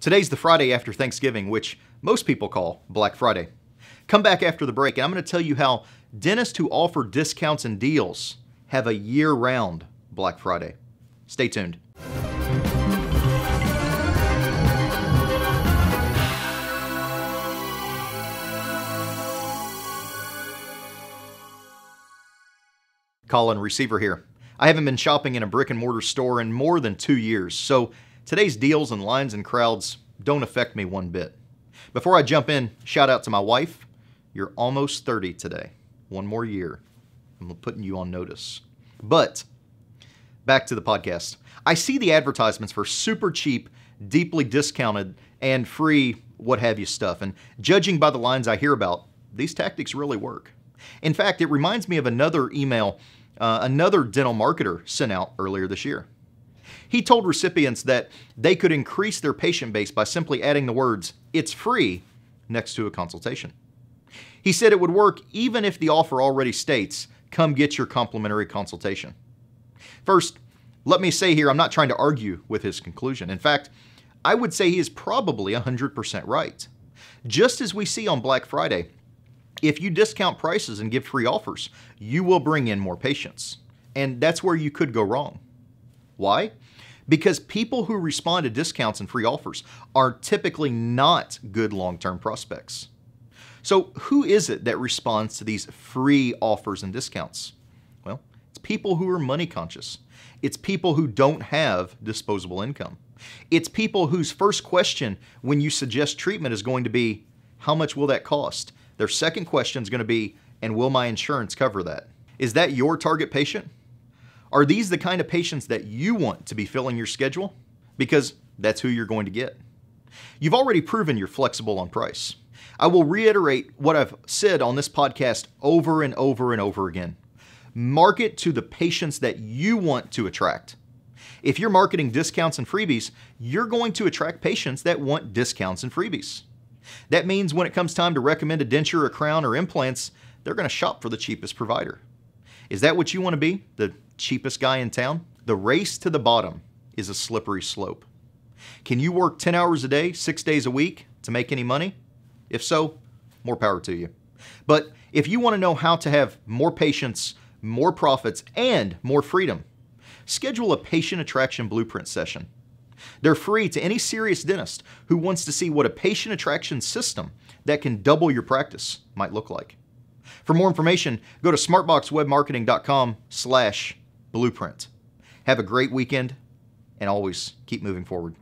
Today's the Friday after Thanksgiving, which most people call Black Friday. Come back after the break, and I'm going to tell you how dentists who offer discounts and deals have a year round Black Friday. Stay tuned. Colin Receveur here. I haven't been shopping in a brick and mortar store in more than two years, so today's deals and lines and crowds don't affect me one bit. Before I jump in, shout out to my wife. You're almost 30 today. One more year. I'm putting you on notice. But back to the podcast. I see the advertisements for super cheap, deeply discounted, and free what have you stuff, and judging by the lines I hear about, these tactics really work. In fact, it reminds me of another email uh, another dental marketer sent out earlier this year. He told recipients that they could increase their patient base by simply adding the words, it's free, next to a consultation. He said it would work even if the offer already states, come get your complimentary consultation. First, let me say here, I'm not trying to argue with his conclusion. In fact, I would say he is probably 100% right. Just as we see on Black Friday, if you discount prices and give free offers, you will bring in more patients. And that's where you could go wrong. Why? Because people who respond to discounts and free offers are typically not good long term prospects. So, who is it that responds to these free offers and discounts? Well, it's people who are money conscious. It's people who don't have disposable income. It's people whose first question when you suggest treatment is going to be, How much will that cost? Their second question is going to be, and will my insurance cover that? Is that your target patient? Are these the kind of patients that you want to be filling your schedule? Because that's who you're going to get. You've already proven you're flexible on price. I will reiterate what I've said on this podcast over and over and over again. Market to the patients that you want to attract. If you're marketing discounts and freebies, you're going to attract patients that want discounts and freebies. That means when it comes time to recommend a denture, a crown, or implants, they're going to shop for the cheapest provider. Is that what you want to be? The cheapest guy in town? The race to the bottom is a slippery slope. Can you work 10 hours a day, six days a week to make any money? If so, more power to you. But if you want to know how to have more patients, more profits, and more freedom, schedule a patient attraction blueprint session. They're free to any serious dentist who wants to see what a patient attraction system that can double your practice might look like. For more information, go to smartboxwebmarketing.com slash blueprint. Have a great weekend and always keep moving forward.